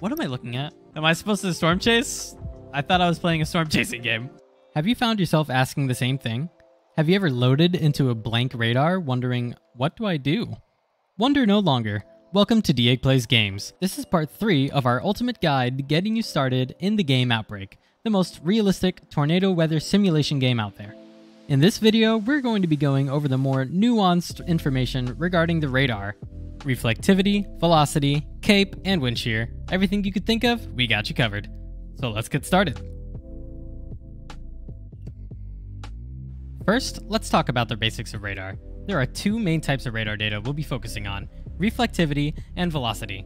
What am I looking at? Am I supposed to storm chase? I thought I was playing a storm chasing game. Have you found yourself asking the same thing? Have you ever loaded into a blank radar wondering, what do I do? Wonder no longer. Welcome to Dieg Plays Games. This is part 3 of our ultimate guide getting you started in the game OUTBRK, the most realistic tornado weather simulation game out there. In this video, we're going to be going over the more nuanced information regarding the radar. Reflectivity, velocity, CAPE, and wind shear. Everything you could think of, we got you covered. So let's get started. First, let's talk about the basics of radar. There are two main types of radar data we'll be focusing on, reflectivity and velocity.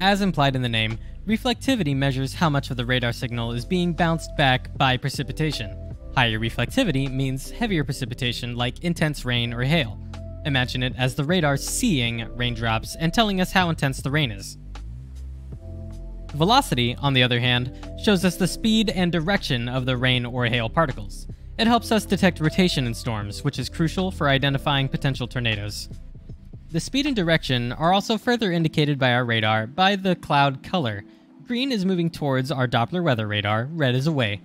As implied in the name, reflectivity measures how much of the radar signal is being bounced back by precipitation. Higher reflectivity means heavier precipitation like intense rain or hail. Imagine it as the radar seeing raindrops and telling us how intense the rain is. Velocity, on the other hand, shows us the speed and direction of the rain or hail particles. It helps us detect rotation in storms, which is crucial for identifying potential tornadoes. The speed and direction are also further indicated by our radar by the cloud color. Green is moving towards our Doppler weather radar, red is away.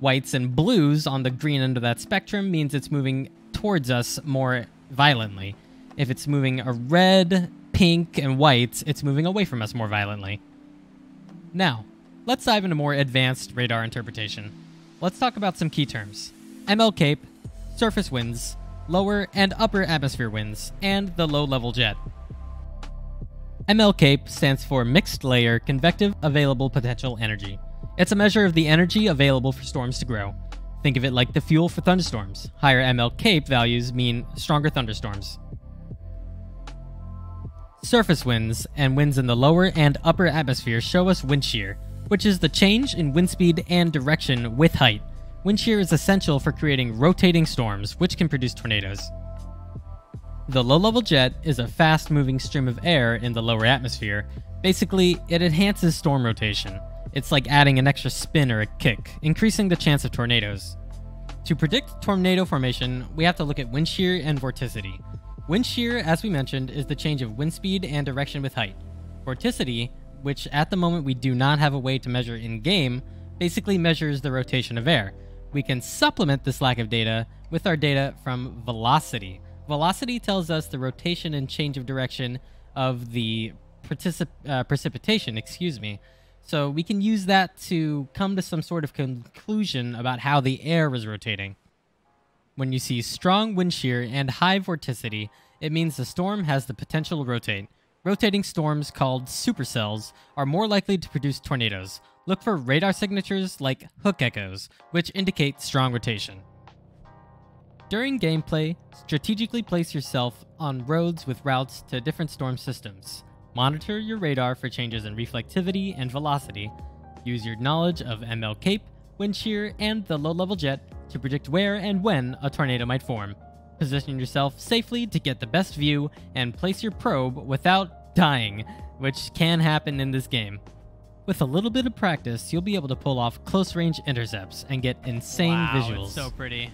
Whites and blues on the green end of that spectrum means it's moving towards us more violently. If it's moving a red, pink, and white, it's moving away from us more violently. Now, let's dive into more advanced radar interpretation. Let's talk about some key terms. MLCAPE, surface winds, lower and upper atmosphere winds, and the low-level jet. MLCAPE stands for Mixed Layer Convective Available Potential Energy. It's a measure of the energy available for storms to grow. Think of it like the fuel for thunderstorms. Higher MLCAPE values mean stronger thunderstorms. Surface winds and winds in the lower and upper atmosphere show us wind shear, which is the change in wind speed and direction with height. Wind shear is essential for creating rotating storms, which can produce tornadoes. The low level jet is a fast moving stream of air in the lower atmosphere. Basically, it enhances storm rotation. It's like adding an extra spin or a kick, increasing the chance of tornadoes. To predict tornado formation, we have to look at wind shear and vorticity. Wind shear, as we mentioned, is the change of wind speed and direction with height. Vorticity, which at the moment we do not have a way to measure in game, basically measures the rotation of air. We can supplement this lack of data with our data from velocity. Velocity tells us the rotation and change of direction of the uh, precipitation, excuse me. So we can use that to come to some sort of conclusion about how the air is rotating. When you see strong wind shear and high vorticity, it means the storm has the potential to rotate. Rotating storms called supercells are more likely to produce tornadoes. Look for radar signatures like hook echoes, which indicate strong rotation. During gameplay, strategically place yourself on roads with routes to different storm systems. Monitor your radar for changes in reflectivity and velocity. Use your knowledge of MLCAPE, wind shear, and the low-level jet to predict where and when a tornado might form. Position yourself safely to get the best view and place your probe without dying, which can happen in this game. With a little bit of practice, you'll be able to pull off close range intercepts and get insane wow, visuals. It's so pretty.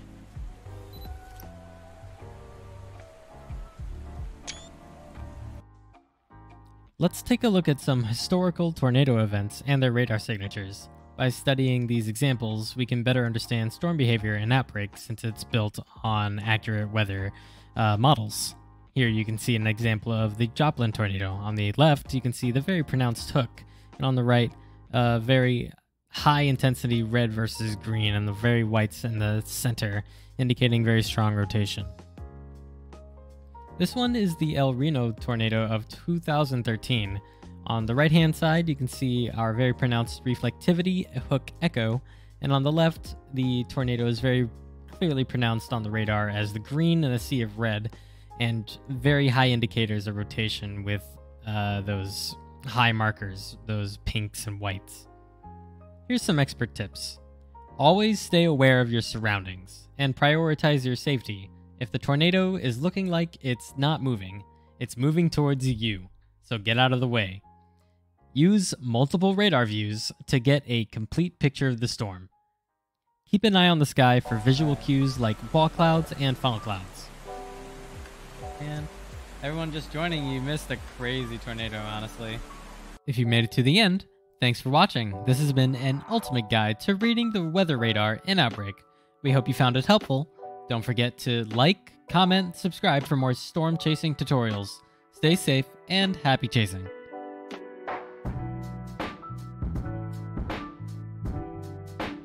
Let's take a look at some historical tornado events and their radar signatures. By studying these examples, we can better understand storm behavior and outbreaks since it's built on accurate weather uh, models. Here you can see an example of the Joplin tornado. On the left, you can see the very pronounced hook, and on the right, uh, very high intensity red versus green, and the very whites in the center, indicating very strong rotation. This one is the El Reno tornado of 2013. On the right hand side, you can see our very pronounced reflectivity hook echo, and on the left, the tornado is very clearly pronounced on the radar as the green and a sea of red, and very high indicators of rotation with uh, those high markers, those pinks and whites. Here's some expert tips. Always stay aware of your surroundings and prioritize your safety. If the tornado is looking like it's not moving, it's moving towards you, so get out of the way. Use multiple radar views to get a complete picture of the storm. Keep an eye on the sky for visual cues like wall clouds and funnel clouds. And everyone just joining, you missed a crazy tornado, honestly. If you made it to the end, thanks for watching. This has been an ultimate guide to reading the weather radar in OUTBRK. We hope you found it helpful don't forget to like, comment, subscribe for more storm chasing tutorials. Stay safe and happy chasing.